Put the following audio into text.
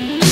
Bye.